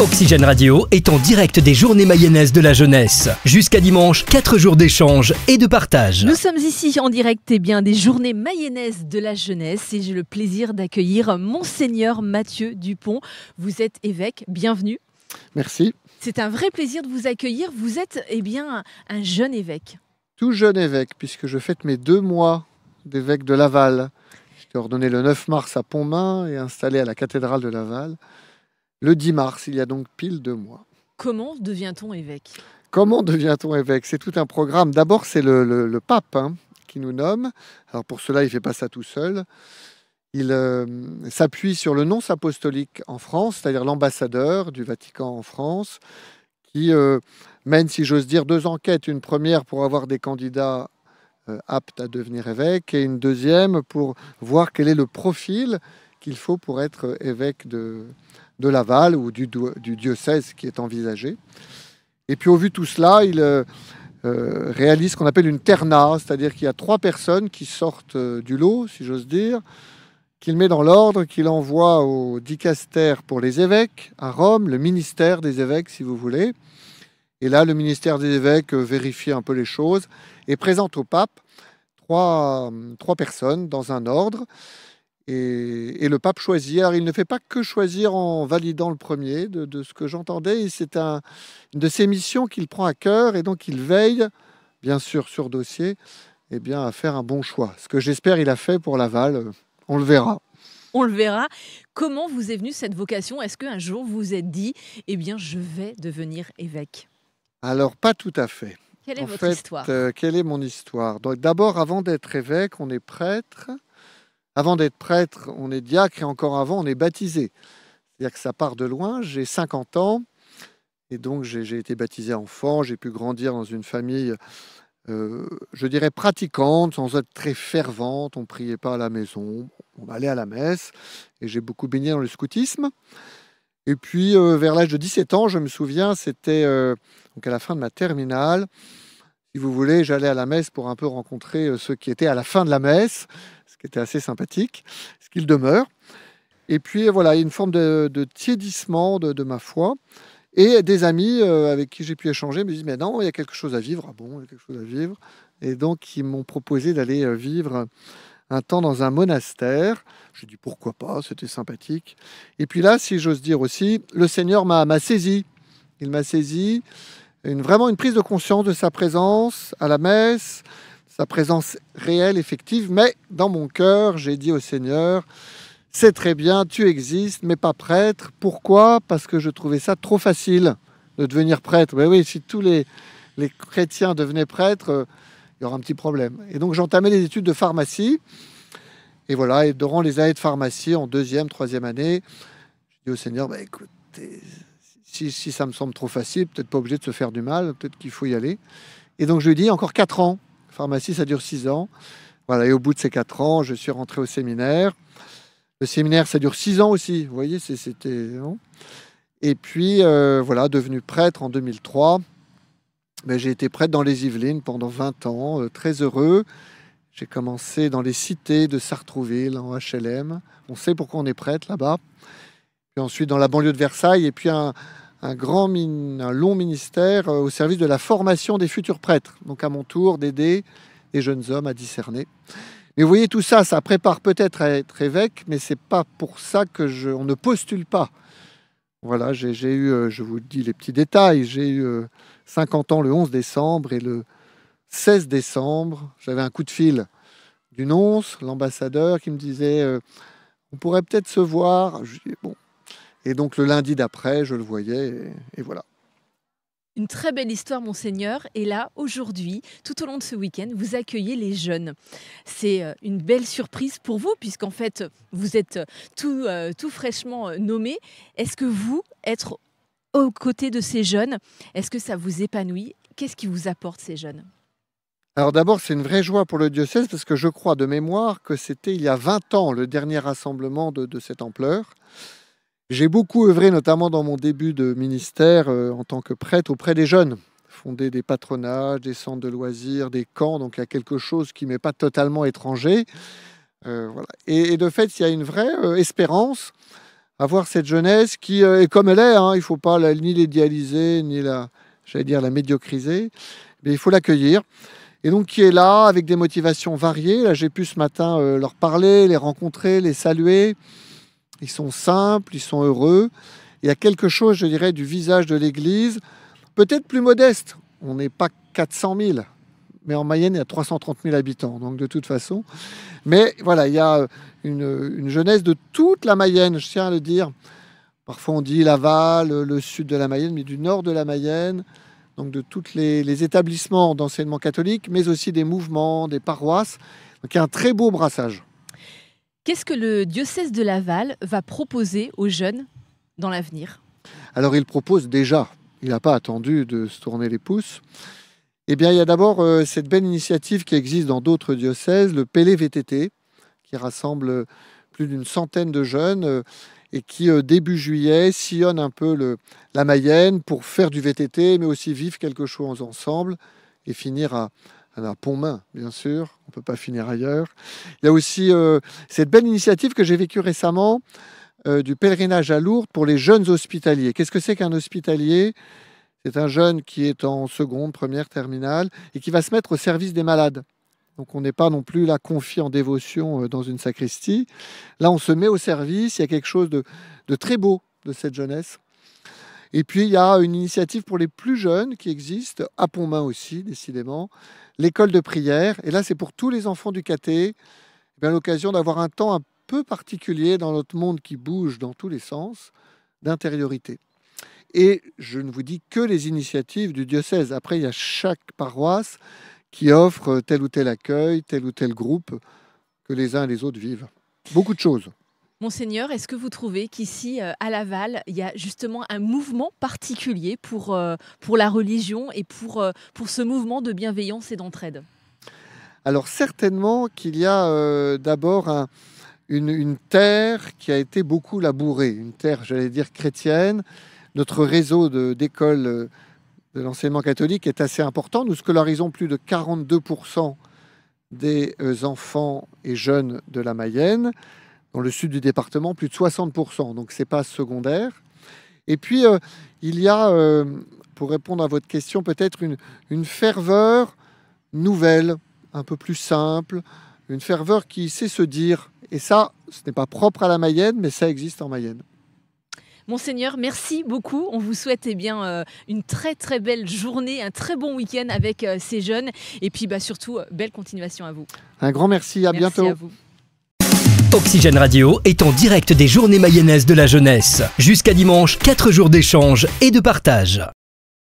Oxygène Radio est en direct des journées mayonnaises de la jeunesse. Jusqu'à dimanche, 4 jours d'échange et de partage. Nous sommes ici en direct eh bien, des journées mayonnaises de la jeunesse et j'ai le plaisir d'accueillir Monseigneur Mathieu Dupont. Vous êtes évêque, bienvenue. Merci. C'est un vrai plaisir de vous accueillir. Vous êtes eh bien, un jeune évêque. Tout jeune évêque, puisque je fête mes deux mois d'évêque de Laval. J'étais ordonné le 9 mars à Pontmain et installé à la cathédrale de Laval le 10 mars, il y a donc pile deux mois. Comment devient-on évêque? Comment devient-on évêque? C'est tout un programme. D'abord, c'est le, pape hein, qui nous nomme. Alors pour cela, il ne fait pas ça tout seul. Il euh, s'appuie sur le nonce apostolique en France, c'est-à-dire l'ambassadeur du Vatican en France, qui euh, mène, si j'ose dire, deux enquêtes. Une première pour avoir des candidats euh, aptes à devenir évêques et une deuxième pour voir quel est le profil qu'il faut pour être évêque de, de Laval ou du, diocèse qui est envisagé. Et puis au vu de tout cela, il euh, euh, réalise ce qu'on appelle une terna, c'est-à-dire qu'il y a trois personnes qui sortent euh, du lot, si j'ose dire, qu'il met dans l'ordre, qu'il envoie au dicaster pour les évêques à Rome, le ministère des évêques, si vous voulez. Et là, le ministère des évêques vérifie un peu les choses et présente au pape trois, trois personnes dans un ordre. Et, le pape choisit. Alors, il ne fait pas que choisir en validant le premier, de, ce que j'entendais. C'est un, une de ses missions qu'il prend à cœur et donc il veille, bien sûr, sur dossier, et eh bien, à faire un bon choix. Ce que j'espère il a fait pour Laval, on le verra. On le verra. Comment vous est venue cette vocation? Est-ce qu'un jour vous vous êtes dit, eh bien, je vais devenir évêque? Alors, pas tout à fait. Quelle est votre histoire? euh, Quelle est mon histoire? D'abord, avant d'être évêque, on est prêtre. Avant d'être prêtre, on est diacre et encore avant, on est baptisé. C'est-à-dire que ça part de loin. J'ai 50 ans et donc j'ai été baptisé enfant. J'ai pu grandir dans une famille, euh, je dirais, pratiquante, sans être très fervente. On priait pas à la maison, on allait à la messe et j'ai beaucoup baigné dans le scoutisme. Et puis, euh, vers l'âge de 17 ans, je me souviens, c'était euh, à la fin de ma terminale. Si vous voulez, j'allais à la messe pour un peu rencontrer ceux qui étaient à la fin de la messe qui était assez sympathique, ce qu'il demeure. Et puis voilà, une forme de, tiédissement de, ma foi. Et des amis euh, avec qui j'ai pu échanger me disent Mais non, il y a quelque chose à vivre. Ah bon, il y a quelque chose à vivre. Et donc, ils m'ont proposé d'aller euh, vivre un temps dans un monastère. Je dis pourquoi pas, c'était sympathique. Et puis là, si j'ose dire aussi, le Seigneur m'a saisi. Il m'a saisi, une, vraiment une prise de conscience de sa présence à la messe, sa présence réelle, effective, mais dans mon cœur, j'ai dit au Seigneur, c'est très bien, tu existes, mais pas prêtre. Pourquoi? Parce que je trouvais ça trop facile de devenir prêtre. Mais oui, si tous les, les chrétiens devenaient prêtres, euh, il y aurait un petit problème. Et donc j'entamais les études de pharmacie. Et voilà, et durant les années de pharmacie, en deuxième, troisième année, j'ai dit au Seigneur, bah, écoute, si, si, ça me semble trop facile, peut-être pas obligé de se faire du mal, peut-être qu'il faut y aller. Et donc je lui dit, encore quatre ans pharmacie, ça dure six ans. Voilà, et au bout de ces quatre ans, je suis rentré au séminaire. Le séminaire, ça dure six ans aussi. Vous voyez, c'était. Et puis, euh, voilà, devenu prêtre en 2003. Mais j'ai été prêtre dans les Yvelines pendant 20 ans, euh, très heureux. J'ai commencé dans les cités de Sartrouville, en HLM. On sait pourquoi on est prêtre là-bas. Puis ensuite dans la banlieue de Versailles, et puis un, un, grand, un long ministère euh, au service de la formation des futurs prêtres. Donc à mon tour d'aider les jeunes hommes à discerner. Mais vous voyez, tout ça, ça prépare peut-être à être évêque, mais c'est pas pour ça que je, on ne postule pas. Voilà, j'ai eu, euh, je vous dis les petits détails, j'ai eu 50 euh, ans le 11 décembre et le 16 décembre, j'avais un coup de fil du nonce, l'ambassadeur, qui me disait on pourrait peut-être se voir. Je dis, bon, et donc le lundi d'après, je le voyais, et, voilà. Une très belle histoire, monseigneur. Et là, aujourd'hui, tout au long de ce week-end, vous accueillez les jeunes. C'est euh, une belle surprise pour vous, puisqu'en fait, vous êtes tout, euh, tout fraîchement euh, nommé. Est-ce que vous, être aux côtés de ces jeunes, est-ce que ça vous épanouit? Qu'est-ce qui vous apporte ces jeunes? Alors d'abord, c'est une vraie joie pour le diocèse parce que je crois de mémoire que c'était il y a 20 ans le dernier rassemblement de, de cette ampleur. J'ai beaucoup œuvré, notamment dans mon début de ministère euh, en tant que prêtre, auprès des jeunes, fonder des patronages, des centres de loisirs, des camps, donc il y a quelque chose qui m'est pas totalement étranger. Euh, et, de fait, il y a une vraie euh, espérance à voir cette jeunesse qui est comme elle est. Hein. il ne faut pas ni l'idéaliser, ni la, j'allais dire, la médiocriser. Mais il faut l'accueillir. Et donc qui est là avec des motivations variées. Là, j'ai pu ce matin leur parler, les rencontrer, les saluer. Ils sont simples, ils sont heureux. Il y a quelque chose, je dirais, du visage de l'Église, peut-être plus modeste. On n'est pas 400 000, mais en Mayenne, il y a 330 000 habitants, donc de toute façon. Mais voilà, il y a une, jeunesse de toute la Mayenne, je tiens à le dire. Parfois on dit Laval, le sud de la Mayenne, mais du nord de la Mayenne, donc de tous les, les, établissements d'enseignement catholique, mais aussi des mouvements, des paroisses. Donc il y a un très beau brassage. Qu'est-ce que le diocèse de Laval va proposer aux jeunes dans l'avenir? Alors il propose déjà, il n'a pas attendu de se tourner les pouces. Eh bien, il y a d'abord euh, cette belle initiative qui existe dans d'autres diocèses, le PLVTT, qui rassemble plus d'une centaine de jeunes euh, et qui, euh, début juillet, sillonne un peu la Mayenne pour faire du VTT, mais aussi vivre quelque chose ensemble et finir à, à Pont-Main, bien sûr, on ne peut pas finir ailleurs. Il y a aussi euh, cette belle initiative que j'ai vécue récemment euh, du pèlerinage à Lourdes pour les jeunes hospitaliers. Qu'est-ce que c'est qu'un hospitalier? C'est un jeune qui est en seconde, première, terminale et qui va se mettre au service des malades. Donc on n'est pas non plus là confié en dévotion euh, dans une sacristie. Là, on se met au service, il y a quelque chose de très beau de cette jeunesse. Et puis, il y a une initiative pour les plus jeunes qui existe, à Pontmain aussi, décidément, l'école de prière. Et là, c'est pour tous les enfants du caté, eh l'occasion d'avoir un temps un peu particulier dans notre monde qui bouge dans tous les sens, d'intériorité. Et je ne vous dis que les initiatives du diocèse. Après, il y a chaque paroisse qui offre tel ou tel accueil, tel ou tel groupe que les uns et les autres vivent. Beaucoup de choses. Monseigneur, est-ce que vous trouvez qu'ici, euh, à Laval, il y a justement un mouvement particulier pour, euh, la religion et pour, euh, pour ce mouvement de bienveillance et d'entraide? Alors certainement qu'il y a d'abord une, terre qui a été beaucoup labourée, une terre, j'allais dire, chrétienne. Notre réseau d'écoles de l'enseignement catholique est assez important. Nous scolarisons plus de 42% des enfants et jeunes de la Mayenne dans le sud du département, plus de 60%, donc c'est pas secondaire. Et puis, euh, il y a, euh, pour répondre à votre question, peut-être une, une ferveur nouvelle, un peu plus simple, une ferveur qui sait se dire. Et ça, ce n'est pas propre à la Mayenne, mais ça existe en Mayenne. Monseigneur, merci beaucoup. On vous souhaite eh bien, euh, une très très belle journée, un très bon week-end avec ces jeunes. Et puis bah, surtout, belle continuation à vous. Un grand merci, à merci bientôt. À vous. Oxygène Radio est en direct des journées mayonnaises de la jeunesse. Jusqu'à dimanche, 4 jours d'échange et de partage.